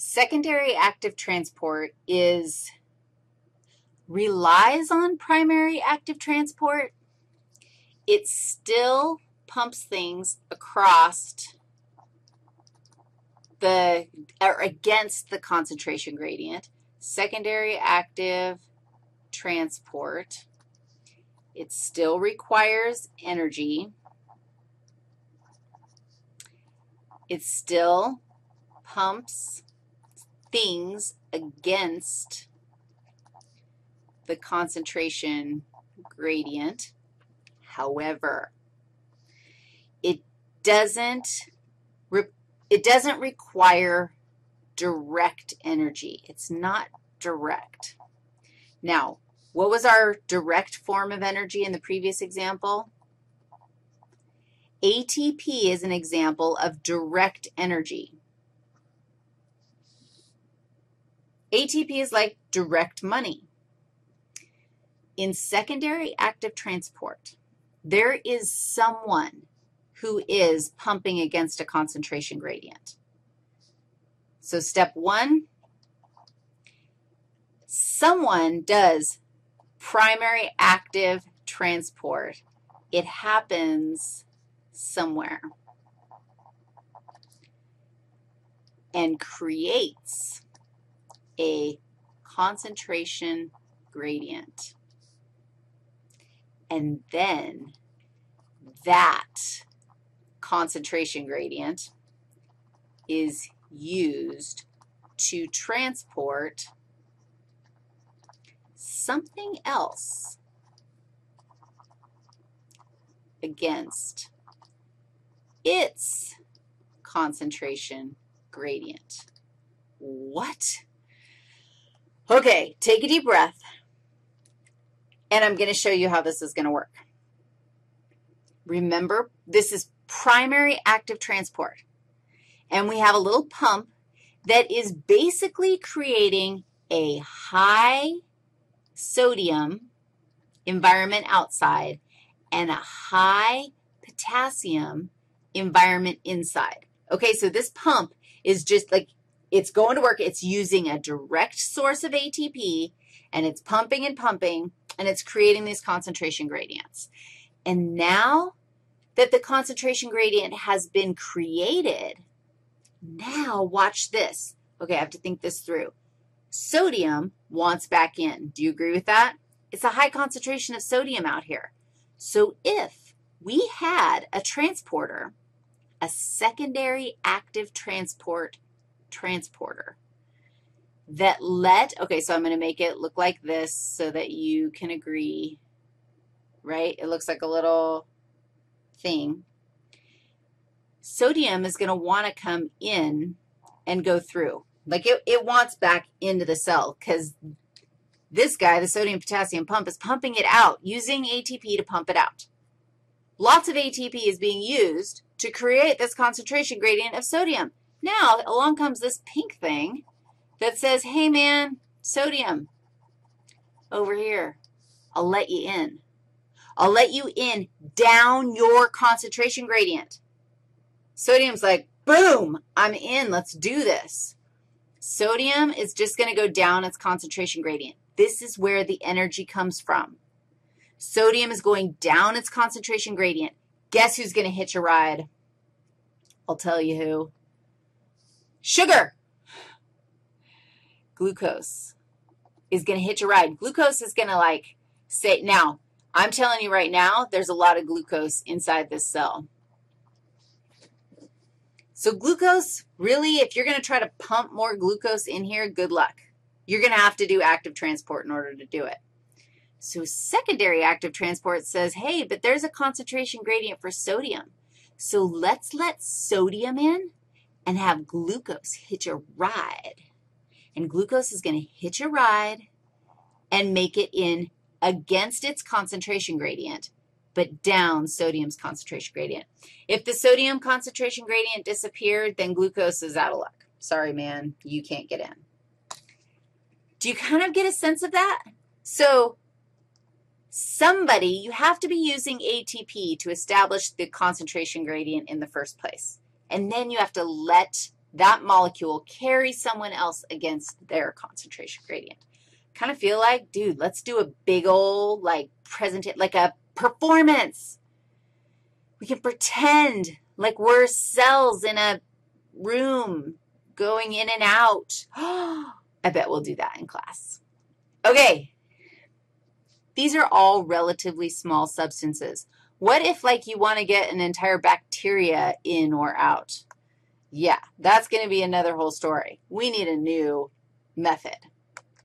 Secondary active transport is, relies on primary active transport. It still pumps things across the, or against the concentration gradient. Secondary active transport. It still requires energy. It still pumps things against the concentration gradient. However, it doesn't, it doesn't require direct energy. It's not direct. Now, what was our direct form of energy in the previous example? ATP is an example of direct energy. ATP is like direct money. In secondary active transport, there is someone who is pumping against a concentration gradient. So step one, someone does primary active transport. It happens somewhere and creates a concentration gradient. And then that concentration gradient is used to transport something else against its concentration gradient. What? Okay, take a deep breath, and I'm going to show you how this is going to work. Remember, this is primary active transport, and we have a little pump that is basically creating a high sodium environment outside and a high potassium environment inside. Okay, so this pump is just like it's going to work. It's using a direct source of ATP, and it's pumping and pumping, and it's creating these concentration gradients. And now that the concentration gradient has been created, now watch this. Okay, I have to think this through. Sodium wants back in. Do you agree with that? It's a high concentration of sodium out here. So if we had a transporter, a secondary active transport transporter that let, okay, so I'm going to make it look like this so that you can agree, right? It looks like a little thing. Sodium is going to want to come in and go through. Like it, it wants back into the cell because this guy, the sodium potassium pump, is pumping it out, using ATP to pump it out. Lots of ATP is being used to create this concentration gradient of sodium. Now, along comes this pink thing that says, hey, man, sodium, over here. I'll let you in. I'll let you in down your concentration gradient. Sodium's like, boom, I'm in. Let's do this. Sodium is just going to go down its concentration gradient. This is where the energy comes from. Sodium is going down its concentration gradient. Guess who's going to hitch a ride? I'll tell you who. Sugar, glucose is going to hitch a ride. Glucose is going to like say, now, I'm telling you right now, there's a lot of glucose inside this cell. So glucose, really, if you're going to try to pump more glucose in here, good luck. You're going to have to do active transport in order to do it. So secondary active transport says, hey, but there's a concentration gradient for sodium. So let's let sodium in and have glucose hitch a ride. And glucose is going to hitch a ride and make it in against its concentration gradient, but down sodium's concentration gradient. If the sodium concentration gradient disappeared, then glucose is out of luck. Sorry, man, you can't get in. Do you kind of get a sense of that? So somebody, you have to be using ATP to establish the concentration gradient in the first place. And then you have to let that molecule carry someone else against their concentration gradient. Kind of feel like, dude, let's do a big old, like, present, like a performance. We can pretend like we're cells in a room going in and out. I bet we'll do that in class. Okay. These are all relatively small substances. What if, like, you want to get an entire bacteria in or out? Yeah, that's going to be another whole story. We need a new method.